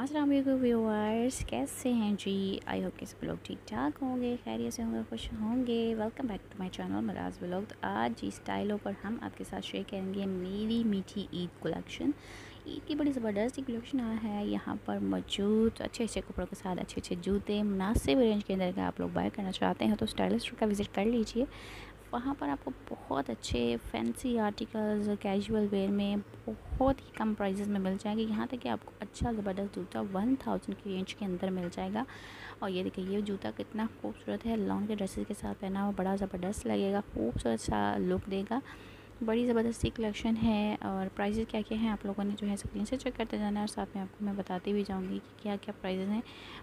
अस्सलाम व्यूअर्स, कैसे हैं जी? आई होप कि सब लोग ठीक ठाक होंगे, खैरियत से होंगे, खुश होंगे। Welcome back to my channel मराज vlog तो आज जी स्टाइलों पर हम आपके साथ शेयर करेंगे मेरी मीठी ईद कलेक्शन ईद की बड़ी ज़बरदस्त ही कलेक्शन है। यहाँ पर मौजूद अच्छे अच्छे कपड़ों के साथ अच्छे अच्छे जूते, मुनासिब रेंज के अंदर आप लोग बाय करना चाहते हैं तो स्टाइलिस्ट का विज़िट कर लीजिए। वहाँ पर आपको बहुत अच्छे फैंसी आर्टिकल्स कैजुअल वेयर में बहुत ही कम प्राइजेस में मिल जाएँगे। यहाँ तक कि आपको अच्छा ज़बरदस्त जूता वन थाउज़ेंड की रेंज के अंदर मिल जाएगा। और ये देखिए, ये जूता कितना खूबसूरत है। लॉन्ग के ड्रेसेस के साथ पहना हुआ बड़ा ज़बरदस्त लगेगा, खूबसूरत सा लुक देगा। बड़ी ज़बरदस्ती कलेक्शन है और प्राइजेस क्या क्या हैं आप लोगों ने जो है स्क्रीन से चेक करते जाना है और साथ में आपको मैं बताती भी जाऊँगी कि क्या क्या प्राइजेस हैं।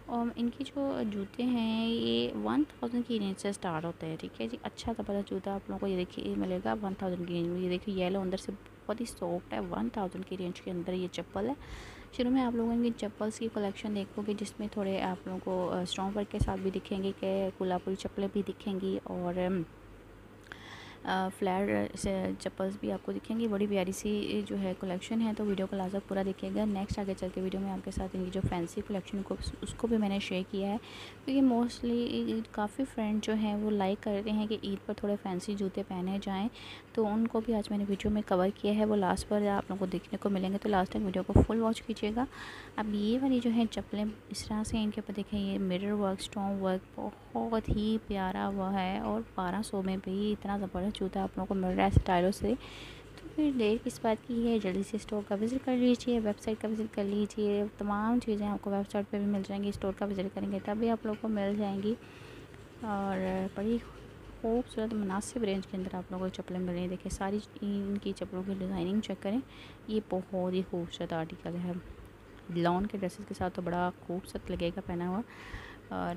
और इनकी जो जूते हैं, ये वन थाउज़ेंड की रेंज से स्टार्ट होते हैं, ठीक है जी? अच्छा ज़बरदस्त जूता आप लोगों को ये देखिए मिलेगा वन थाउज़ेंड की रेंज में। ये देखिए येलो अंदर से बहुत ही सॉफ्ट है वन थाउज़ेंड की रेंज के अंदर ये चप्पल है। शुरू में आप लोगों की चप्पल्स की कलेक्शन देखोगे, जिसमें थोड़े आप लोगों को स्ट्रॉन्ग वर्क के साथ भी दिखेंगे कि कोल्हापुरी चप्पलें भी दिखेंगी और फ्लैट चप्पल्स भी आपको दिखेंगी। बड़ी प्यारी सी जो है कलेक्शन है तो वीडियो को लाजक पूरा देखिएगा। नेक्स्ट आगे चल के वीडियो में आपके साथ इनकी जो फैंसी कलेक्शन को, उसको भी मैंने शेयर किया है, क्योंकि मोस्टली काफ़ी फ्रेंड जो हैं, वो लाइक करते हैं कि ईद पर थोड़े फैंसी जूते पहने जाएँ। तो उनको भी आज मैंने वीडियो में कवर किया है, वो लास्ट पर आप लोगों को देखने को मिलेंगे तो लास्ट तक वीडियो को फुल वॉच कीजिएगा। अब ये वाली जो है चप्पलें, इस तरह से इनके ऊपर देखें, ये मिरर वर्क, स्टोन वर्क बहुत ही प्यारा हुआ है, और बारह सौ में भी इतना ज़बरदस्त जूता आप लोगों को मिल रहा है स्टाइलों से। तो फिर देर किस बात की है, जल्दी से स्टोर का विज़िट कर लीजिए, वेबसाइट का विज़िट कर लीजिए, तमाम चीज़ें आपको वेबसाइट पर भी मिल जाएँगी, स्टोर का विज़िट करेंगे, तभी आप लोगों को मिल जाएँगी। और बड़ी खूबसूरत मुनासिब रेंज के अंदर आप लोगों को चप्पलें मिल रही हैं। देखिए, सारी इनकी चप्पलों की डिज़ाइनिंग चेक करें, ये बहुत ही खूबसूरत आर्टिकल है। लॉन के ड्रेसेस के साथ तो बड़ा खूबसूरत लगेगा पहना हुआ। और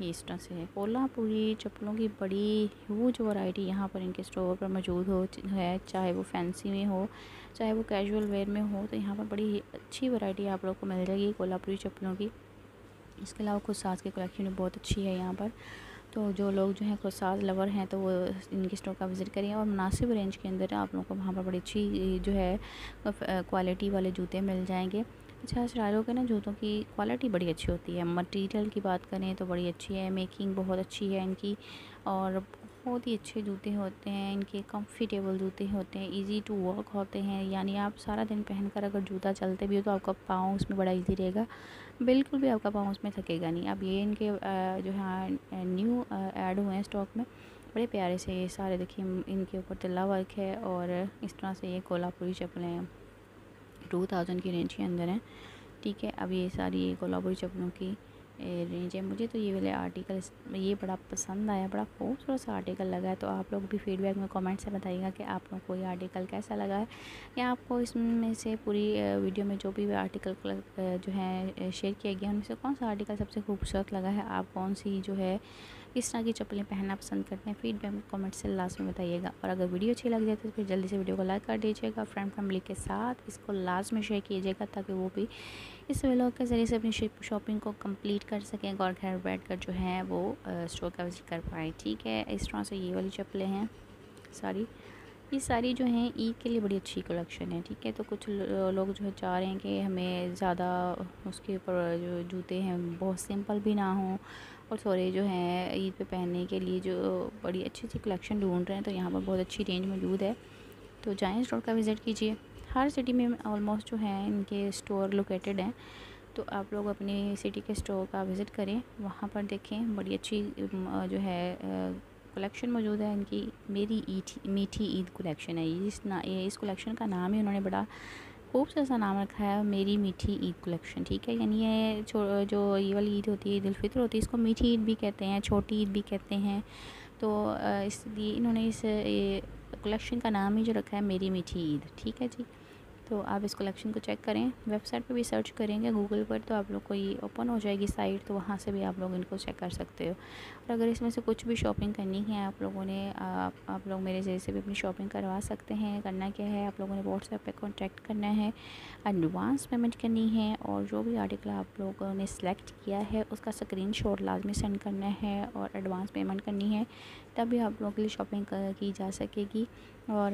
ये इस तरह से है। कोल्हापुरी चप्पलों की बड़ी ह्यूज वैरायटी यहाँ पर इनके स्टोर पर मौजूद हो, है, चाहे वो फैंसी में हो, चाहे वो कैजुअल वेयर में हो तो यहाँ पर बड़ी अच्छी वैरायटी आप लोग को मिल जाएगी कोल्हापुरी चप्पलों की। इसके अलावा खुद की कलेक्शन बहुत अच्छी है यहाँ पर। तो जो लोग जो हैं खुद सास लवर हैं तो वो इनके स्टोर का विज़िट करिए और मुनासिब रेंज के अंदर आप लोगों को वहाँ पर बड़ी अच्छी जो है क्वालिटी वाले जूते मिल जाएँगे। अच्छा शरारों के ना जूतों की क्वालिटी बड़ी अच्छी होती है। मटेरियल की बात करें तो बड़ी अच्छी है मेकिंग बहुत अच्छी है इनकी और बहुत ही अच्छे जूते होते हैं, इनके कंफर्टेबल जूते होते हैं इजी टू वर्क होते हैं। यानी आप सारा दिन पहनकर अगर जूता चलते भी हो तो आपका पाँव उसमें बड़ा इजी रहेगा। बिल्कुल भी आपका पाँव उसमें थकेगा नहीं। अब ये इनके जो है न्यू ऐड हुए हैं स्टॉक में। बड़े प्यारे से ये सारे देखिए, इनके ऊपर तिल्ला वर्क है और इस तरह से ये कोल्हापुरी चप्पलें हैं। टू थाउज़ेंड की रेंज के अंदर हैं। ठीक है, अब ये सारी कोल्हापुरी चप्पलों की रेंज है। मुझे तो ये वाले आर्टिकल ये बड़ा पसंद आया, बड़ा खूबसूरत सा आर्टिकल लगा है। तो आप लोग भी फीडबैक में कमेंट से बताइएगा कि आप लोग को ये आर्टिकल कैसा लगा है। या आपको इसमें से पूरी वीडियो में जो भी आर्टिकल जो है शेयर किया गया उनमें से कौन सा आर्टिकल सबसे खूबसूरत लगा है? आप कौन सी जो है किस तरह की चप्पलें पहनना पसंद करते हैं। फीडबैक कमेंट से लास्ट में बताइएगा। और अगर वीडियो अच्छी लग जाए तो फिर जल्दी से वीडियो को लाइक कर दीजिएगा। फ्रेंड फैमिली के साथ इसको लास्ट में शेयर कीजिएगा ताकि वो भी इस व्लॉग के ज़रिए से अपनी शॉपिंग को कंप्लीट कर सकें और घर बैठ कर जो है वो स्टोर का विज़िट कर पाएँ। ठीक है? इस तरह से ये वाली चप्पलें हैं। सारी ये सारी जो हैं ईद के लिए बड़ी अच्छी कलेक्शन है। ठीक है? तो कुछ लोग जो है चाह रहे हैं कि हमें ज़्यादा उसके ऊपर जो जूते हैं, बहुत सिंपल भी ना हों। और थोड़े जो हैं ईद पे पहनने के लिए जो बड़ी अच्छी अच्छी कलेक्शन ढूंढ रहे हैं तो यहाँ पर बहुत अच्छी रेंज मौजूद है। तो जाएँ स्टोर का विज़िट कीजिए। हर सिटी में ऑलमोस्ट जो है, इनके स्टोर लोकेटेड हैं। तो आप लोग अपनी सिटी के स्टोर का विज़िट करें, वहाँ पर देखें, बड़ी अच्छी जो है कलेक्शन मौजूद है इनकी। मेरी ईद मीठी ईद कलेक्शन है। इस ना, इस कलेक्शन का नाम ही उन्होंने बड़ा खूबसूरत सा नाम रखा है, मेरी मीठी ईद कलेक्शन, ठीक है? यानी ये जो ये वाली ईद होती है, ईद होती है, इसको मीठी ईद भी कहते हैं, छोटी ईद भी कहते हैं। तो इसलिए इन्होंने इस कलेक्शन का नाम ही जो रखा है, मेरी मीठी ईद, ठीक है जी? तो आप इस कलेक्शन को चेक करें। वेबसाइट पे भी सर्च करेंगे गूगल पर तो आप लोग को ये ओपन हो जाएगी साइट तो वहाँ से भी आप लोग इनको चेक कर सकते हो। और अगर इसमें से कुछ भी शॉपिंग करनी है आप लोगों ने आप, आप लोग मेरे ज़रिए से भी अपनी शॉपिंग करवा सकते हैं। करना क्या है आप लोगों ने व्हाट्सएप पर कॉन्टैक्ट करना है एडवांस पेमेंट करनी है और जो भी आर्टिकल आप लोगों ने सेलेक्ट किया है उसका स्क्रीन शॉट लाजमी सेंड करना है और एडवांस पेमेंट करनी है। तभी आप लोगों के लिए शॉपिंग की जा सकेगी। और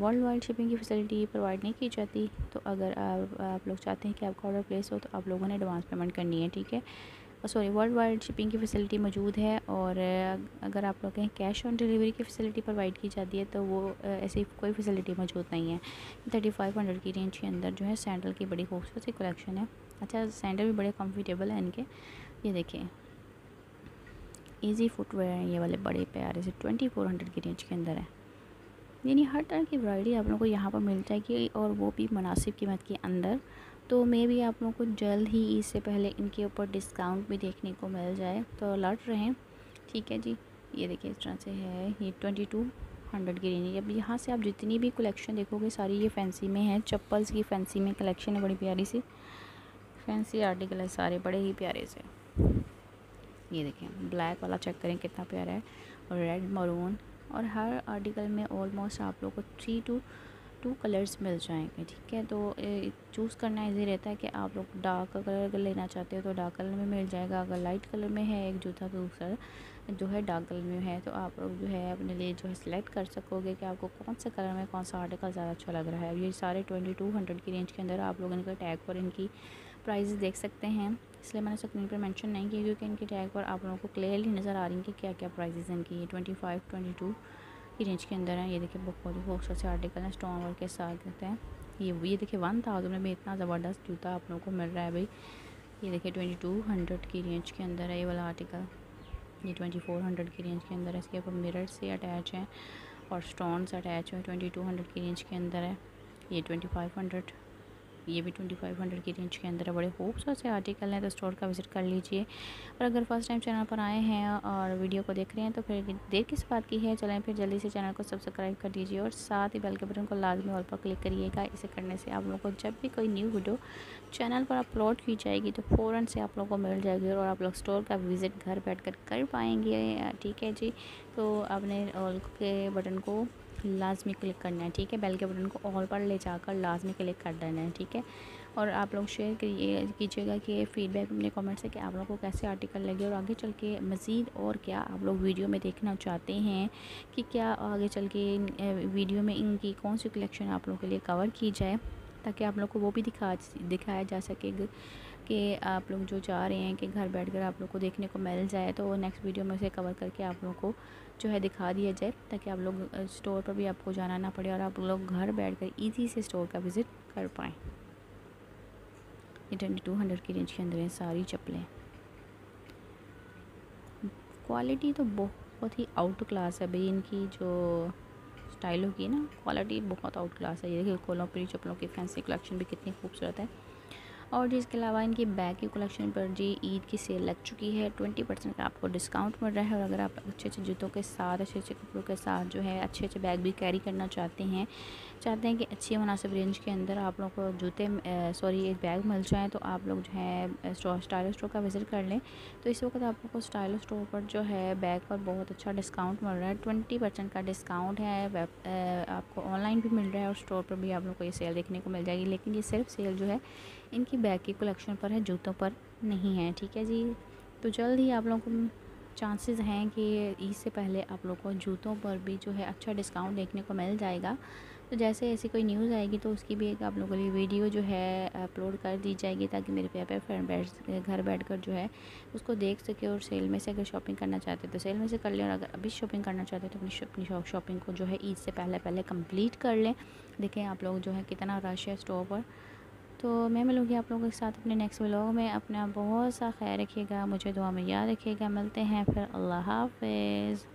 वर्ल्ड वाइड शिपिंग की फैसिलिटी प्रोवाइड नहीं की जाती तो अगर आप आप लोग चाहते हैं कि आपका ऑर्डर प्लेस हो तो आप लोगों ने एडवांस पेमेंट करनी है, ठीक है? सॉरी वर्ल्ड वाइड शिपिंग की फ़ैसिलिटी मौजूद है, और अगर आप लोग कहें कैश ऑन डिलीवरी की फ़ैसिलिटी प्रोवाइड की जाती है तो वो, ऐसी कोई फ़ैसिलिटी मौजूद नहीं है। थर्टी फाइव हंड्रेड की रेंज के अंदर जो है सैंडल की बड़ी खूबसूरत सी कलेक्शन है। अच्छा सैंडल भी बड़े कम्फर्टेबल हैं इनके। ये देखें ईजी फुटवेयर हैं, ये वाले बड़े प्यारे से ट्वेंटी फोर हंड्रेड की रेंज के अंदर है। यानी हर तरह की वैरायटी आप लोगों को यहाँ पर मिल जाएगी और वो भी मुनासिब कीमत के अंदर। तो मे भी आप लोगों को जल्द ही इससे पहले इनके ऊपर डिस्काउंट भी देखने को मिल जाए। तो अलर्ट रहें ठीक है जी। ये देखिए इस तरह से है। ये ट्वेंटी टू हंड्रेड की रेंज अब यहाँ से आप जितनी भी कलेक्शन देखोगे, सारी ये फैंसी में है। चप्पल्स की फैंसी में कलेक्शन है बड़ी प्यारी सी। फैंसी आर्टिकल है सारे, बड़े ही प्यारे से। ये देखें ब्लैक वाला चेक करें कितना प्यारा है। और रेड मरून और हर आर्टिकल में ऑलमोस्ट आप लोग को थ्री टू टू कलर्स मिल जाएँगे, ठीक है? तो चूज़ करना इजी रहता है कि आप लोग डार्क कलर अगर लेना चाहते हो तो डार्क कलर में मिल जाएगा। अगर लाइट कलर में है, एक जूता तो दूसरा जो है डार्क कलर में है तो आप लोग जो है अपने लिए जो है सिलेक्ट कर सकोगे कि आपको कौन सा कलर में कौन सा आर्टिकल ज़्यादा अच्छा लग रहा है। ये सारे ट्वेंटी टू हंड्रेड की रेंज के अंदर आप लोग इनका टैग पर इनकी प्राइस देख सकते हैं। इसलिए मैंने स्क्रीन पर मेंशन नहीं किया क्योंकि इनके टैग पर आप लोगों को क्लियरली नज़र आ रही है कि क्या क्या प्राइजेज़ इनकी ये ट्वेंटी फाइव ट्वेंटी टू की रेंज के अंदर है। ये देखिए बहुत ही खूबसूरत से आर्टिकल है स्टोन वर्क के साथ कहते हैं। ये ये देखिए वन थाउज़ेंड में इतना ज़बरदस्त जूता आप लोगों को मिल रहा है भाई। ये देखिए ट्वेंटी टू हंड्रेड की रेंज के अंदर है ये वाला आर्टिकल ये ट्वेंटी फोर हंड्रेड की रेंज के अंदर है। इसके ऊपर मिरर से अटैच हैं और स्टोन्स अटैच हैं। ट्वेंटी टू हंड्रेड की रेंज के अंदर है। ये ट्वेंटी फाइव हंड्रेड ये भी ट्वेंटी फाइव हंड्रेड की रेंज के अंदर है। बड़े खूबसूरत से आर्टिकल हैं तो स्टोर का विज़िट कर लीजिए। और अगर फ़र्स्ट टाइम चैनल पर आए हैं और वीडियो को देख रहे हैं तो फिर देर किस बात की है, चलें फिर जल्दी से चैनल को सब्सक्राइब कर दीजिए और साथ ही बेल के बटन को लाजमी और पर क्लिक करिएगा। इसे करने से आप लोगों को जब भी कोई न्यू वीडियो चैनल पर अपलोड की जाएगी तो फ़ौर से आप लोगों को मिल जाएगी और आप लोग स्टोर का विज़िट घर बैठ कर कर पाएँगे। ठीक है जी तो आपने ऑल के बटन को लाजमी क्लिक करना है, ठीक है? बेल के बटन को ऑल पर ले जाकर लाजमी क्लिक कर देना है, ठीक है? और आप लोग शेयर करिए कीजिएगा कि फीडबैक अपने कमेंट से कि आप लोगों को कैसे आर्टिकल लगे और आगे चल के मज़ीद और क्या आप लोग वीडियो में देखना चाहते हैं कि क्या आगे चल के वीडियो में इनकी कौन सी कलेक्शन आप लोगों के लिए कवर की जाए ताकि आप लोग को वो भी दिखा, दिखाया जा सके कि आप लोग जो चाह रहे हैं कि घर बैठकर आप लोग को देखने को मिल जाए तो नेक्स्ट वीडियो में उसे कवर करके आप लोग को जो है दिखा दिया जाए ताकि आप लोग स्टोर पर भी आपको जाना ना पड़े और आप लोग घर बैठ कर ईजी से स्टोर का विज़िट कर पाएँ। ये ट्वेंटी टू हंड्रेड की रेंज के अंदर हैं सारी चप्पलें। क्वालिटी तो बहुत ही आउट क्लास है भाई, इनकी जो स्टाइल होगी ना क्वालिटी बहुत आउट क्लास है। ये देखिए कोलोपरी चप्पलों की फैंसी कलेक्शन भी कितनी खूबसूरत है। और जिसके अलावा इनकी बैग की कलेक्शन पर जी ईद की सेल लग चुकी है। ट्वेंटी परसेंट का आपको डिस्काउंट मिल रहा है और अगर आप अच्छे अच्छे जूतों के साथ अच्छे अच्छे कपड़ों के साथ जो है अच्छे अच्छे बैग भी कैरी करना चाहते हैं चाहते हैं कि अच्छी मुनासिब रेंज के अंदर आप लोग को जूते सॉरी एक बैग मिल जाए तो आप लोग जो है स्टाइल स्टोर का विज़िट कर लें। तो इस वक्त आप लोग को स्टाइल स्टोर पर जो है बैग पर बहुत अच्छा डिस्काउंट मिल रहा है। ट्वेंटी परसेंट का डिस्काउंट है आपको ऑनलाइन भी मिल रहा है और स्टोर पर भी आप लोग को ये सेल देखने को मिल जाएगी। लेकिन ये सिर्फ़ सेल जो है इनकी बैग की कलेक्शन पर है, जूतों पर नहीं है, ठीक है जी? तो जल्द ही आप लोगों को चांसेस हैं कि ईद से पहले आप लोग को जूतों पर भी जो है अच्छा डिस्काउंट देखने को मिल जाएगा। तो जैसे ऐसी कोई न्यूज़ आएगी तो उसकी भी एक आप लोगों के लिए वीडियो जो है अपलोड कर दी जाएगी ताकि मेरे प्यारे फ्रेंड बैठ घर बैठकर जो है उसको देख सके और सेल में से अगर शॉपिंग करना चाहते तो सेल में से कर लें और अगर अभी शॉपिंग करना चाहते तो अपनी अपनी शॉपिंग को जो है ईद से पहले पहले कंप्लीट कर लें। देखें आप लोग जो है कितना रश है स्टोर पर। तो मैं मिलूँगी आप लोगों के साथ अपने नेक्स्ट व्लॉग में। अपना बहुत सा ख्याल रखिएगा, मुझे दुआ में याद रखिएगा। मिलते हैं फिर, अल्लाह हाफिज़।